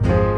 Musik